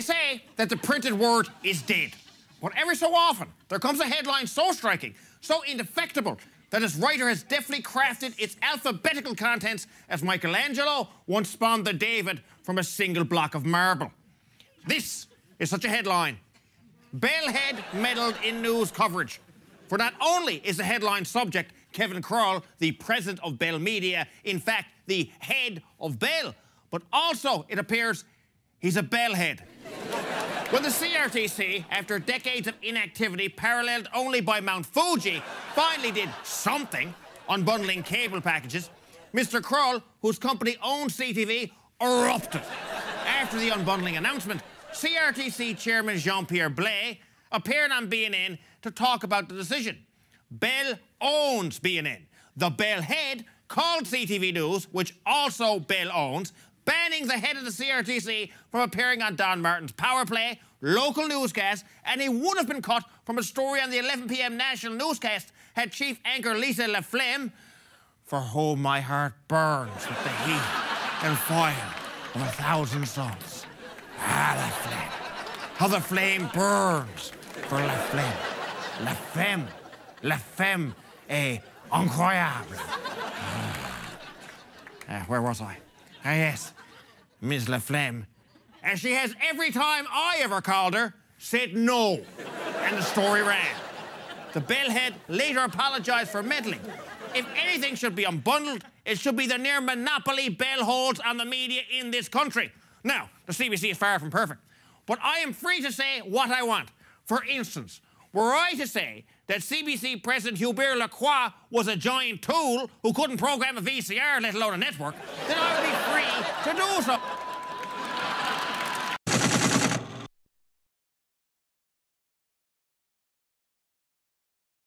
say that the printed word is dead. But every so often, there comes a headline so striking, so indefectible, that its writer has deftly crafted its alphabetical contents as Michelangelo once spawned the David from a single block of marble. This is such a headline. Bellhead meddled in news coverage. For not only is the headline subject Kevin Crull, the president of Bell Media, in fact, the head of Bell, but also it appears he's a bellhead. When the CRTC, after decades of inactivity paralleled only by Mount Fuji, finally did something on bundling cable packages, Mr. Crull, whose company owns CTV, erupted. After the unbundling announcement, CRTC chairman Jean-Pierre Blais appeared on BNN to talk about the decision. Bell owns BNN. The Bell head called CTV News, which also Bell owns, banning the head of the CRTC from appearing on Don Martin's Power Play, local newscast, and he would have been cut from a story on the 11 p.m. national newscast had chief anchor Lisa LaFlamme, for whom my heart burns with the heat and fire of a thousand suns. Ah, La Flame. How the flame burns for La Flame. La Femme. La incroyable. Ah, where was I? Ah, yes. Ms. La Flemme. And she has every time I ever called her said no. And the story ran. The bellhead later apologized for meddling. If anything should be unbundled, it should be the near monopoly Bell holds on the media in this country. Now, the CBC is far from perfect, but I am free to say what I want. For instance, were I to say that CBC President Hubert Lacroix was a giant tool who couldn't program a VCR, let alone a network, then I would be free to do so.